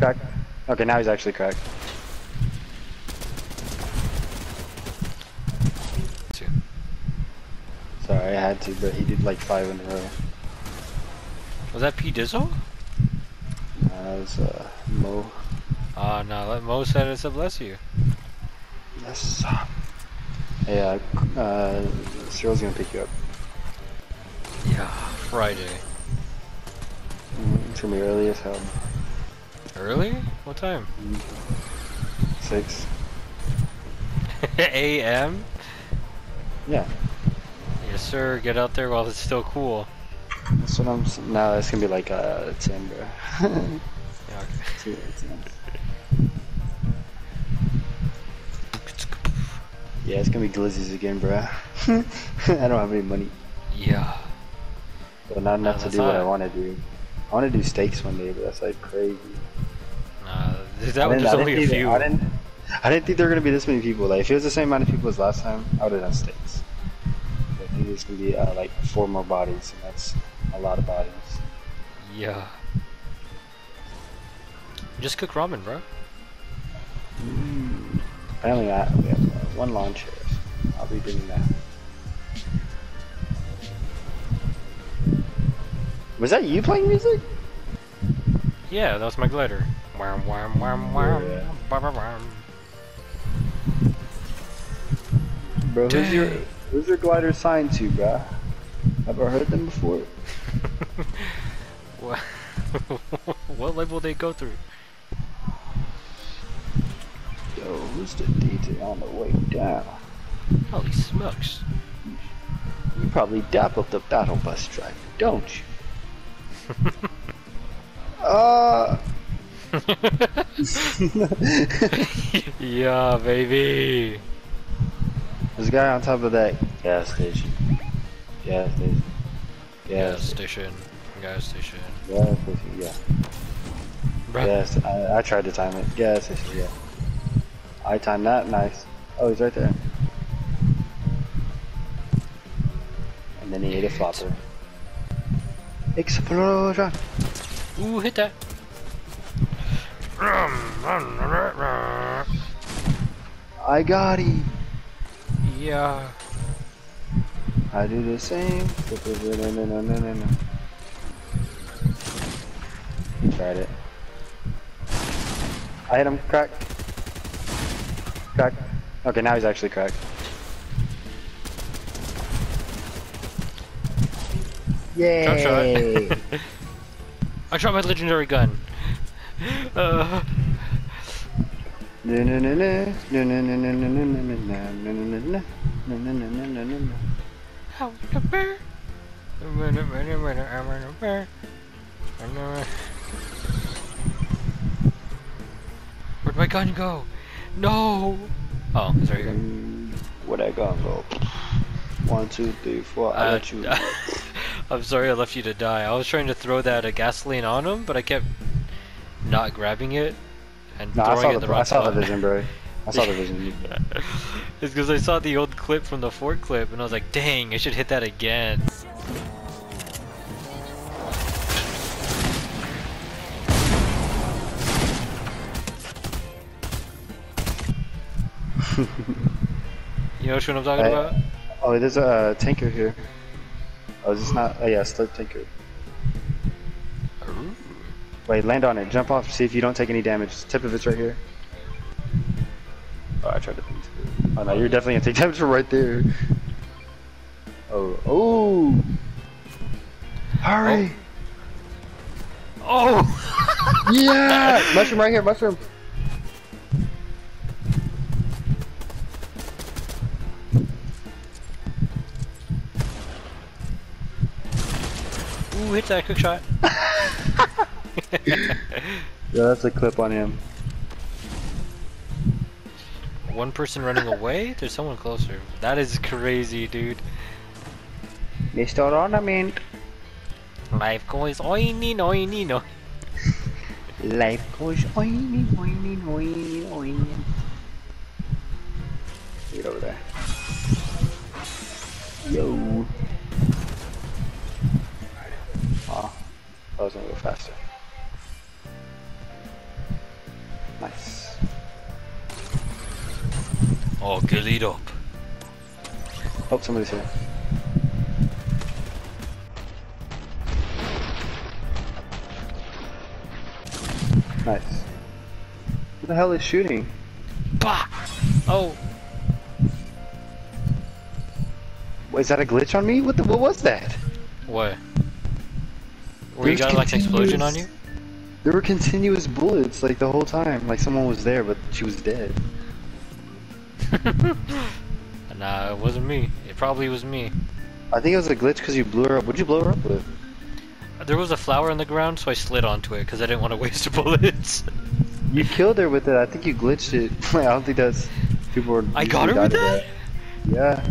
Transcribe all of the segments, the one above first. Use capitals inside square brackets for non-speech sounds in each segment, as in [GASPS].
Okay, now he's actually cracked. Two. Sorry, I had to, but he did like five in a row. Was that P Dizzle? Uh, that was uh, Mo. Oh no, let Mo said it's a bless you. Yes. Yeah, uh, Cyril's gonna pick you up. Yeah, Friday. Mm, It's gonna be early as hell. Early? What time? Six. [LAUGHS] A.M. Yeah, Yes, sir. Get out there while it's still cool. that's what I'm. s- Now it's gonna be like uh, ten, bro. [LAUGHS] Yeah, okay. Yeah, it's gonna be glizzies again, bro. [LAUGHS] I don't have any money, Yeah. but not enough to that's do what I want to do. I want to do steaks one day, but that's like crazy. [LAUGHS] Nah, th- I that was didn't- just I only a few. I didn't, I didn't think there were gonna be this many people. Like, if it was the same amount of people as last time, I would have done. But I think there's gonna be uh, like four more bodies, and that's a lot of bodies. Yeah. Just cook ramen, bro. Apparently, I, we have uh, one lawn chair. I'll be doing that. Was that you playing music? Yeah, that was my glider. Wham, wham, wham, wham, Yeah. wham, wham, wham. Bro, who's your who's your glider signed to, bruh? Have I heard them before? [LAUGHS] What? [LAUGHS] what level they go through? Yo, who's the DJ on the way down? Holy smokes. You probably dappled the battle bus driver, don't you? [LAUGHS] uh. [LAUGHS] yeah, baby. There's a guy on top of that gas station. Gas station. Gas Gas station. Gas station. Gas station, yeah. Bruh. Gas. I, I tried to time it. Gas station, yeah. I timed that, nice. Oh, he's right there. And then he ate a flopper. Explosion! Ooh, hit that. I got him! Yeah. I do the same. He tried it. I hit him. Crack. Crack. Okay, now he's actually cracked. Jump Yay! shot. [LAUGHS] I shot my legendary gun. How bear? Where'd my gun go? No! Oh, there you here? Where'd that gun go? One, two, three, four, I uh, let you. Uh, [LAUGHS] I'm sorry I left you to die. I was trying to throw that uh, gasoline on him, but I kept not grabbing it and No, I throwing it the, the I wrong saw the vision, bro. I saw the [LAUGHS] vision. it's because I saw the old clip from the Fort clip, and I was like, dang, I should hit that again. [LAUGHS] You know what I'm talking I- about? Oh, there's a uh, tanker here. Oh, is this not? Oh, yeah, slip tanker. Wait, land on it. Jump off. See if you don't take any damage. Tip of it's right here. Oh, I tried to think. too. Oh no, you're definitely gonna take [LAUGHS] damage from right there. Oh, oh! Hurry! Oh! oh. [LAUGHS] Yeah! mushroom right here. Mushroom. Ooh, hit that quick shot. [LAUGHS] [LAUGHS] Yeah, that's a clip on him. One person running away? There's someone closer. That is crazy, dude. Mr. Ornament. Life goes oiny noiny no. [LAUGHS] Life goes oiny, oiny, oiny, oiny. Get over there. Yo. Ah, oh, I was gonna go faster. Nice. Oh, get it up. Oh, somebody's here. Nice. Who the hell is shooting? Bah! Oh, Was that a glitch on me? What the? What was that? what? Where you got like an explosion on you? There were continuous bullets like the whole time. Like someone was there, but she was dead. [LAUGHS] nah, it wasn't me. It probably was me. I think it was a glitch because you blew her up. What'd you blow her up with? There was a flower in the ground, so I slid onto it because I didn't want to waste [LAUGHS] bullets. You killed her with it. I think you glitched it. [LAUGHS] I don't think that's people were. I got her with to that? Yeah.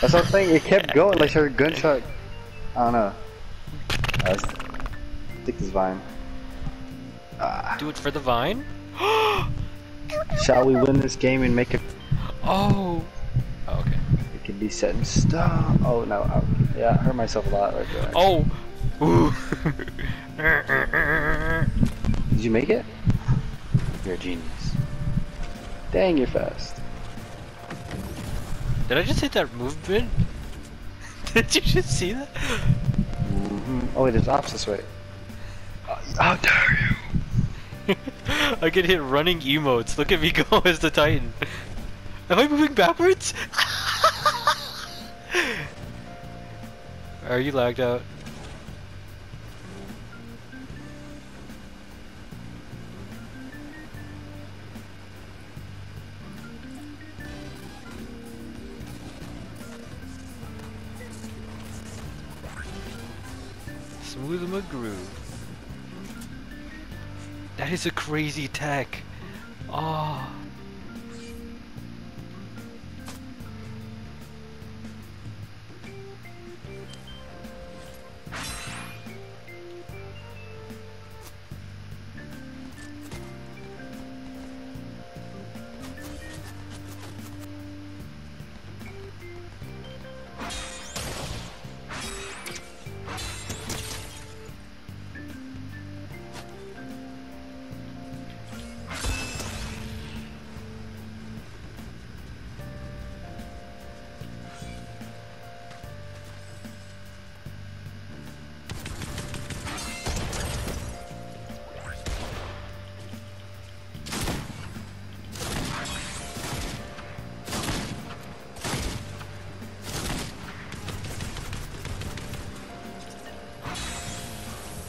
That's what I'm saying. It kept going. Like her gunshot. I don't know. I was- think this vine. Ah. Do it for the vine? [GASPS] Shall we win this game and make it? Oh! Oh, okay. It can be set in stone. Oh no. Yeah, I hurt myself a lot right there. Oh! [LAUGHS] Did you make it? You're a genius. Dang, you're fast. Did I just hit that movement? [LAUGHS] Did you just see that? hmm Oh wait, there's opposite way. Uh, How dare you? I can hit running emotes. Look at me [LAUGHS] go as the Titan. Am I moving backwards? [LAUGHS] Are you lagged out? Smooth McGroove. That is a crazy tech. Oh.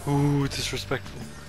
Ooh, disrespectful.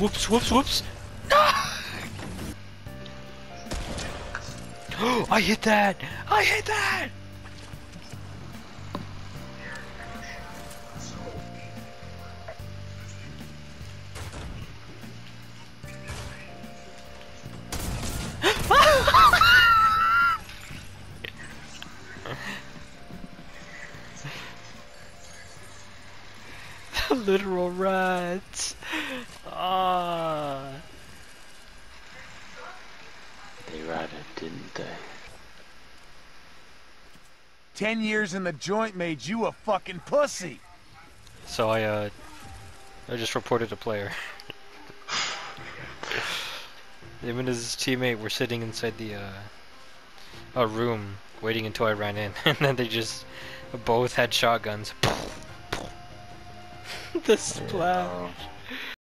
Whoops, whoops, whoops. [GASPS] I hit that! I hit that! [LAUGHS] Literal rats. Ah. They ratted, didn't they? Ten years in the joint made you a fucking pussy. So I uh I just reported a player. Him and his teammate were sitting inside the uh a room waiting until I ran in [LAUGHS] and then they just both had shotguns. [LAUGHS] the splash. Oh,